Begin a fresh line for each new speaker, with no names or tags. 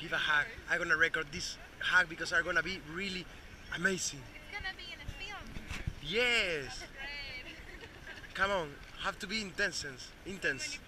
give a hug. I'm gonna record this hug because I'm gonna be really amazing.
It's gonna be in a film.
Yes. Come on, have to be intense. Intense.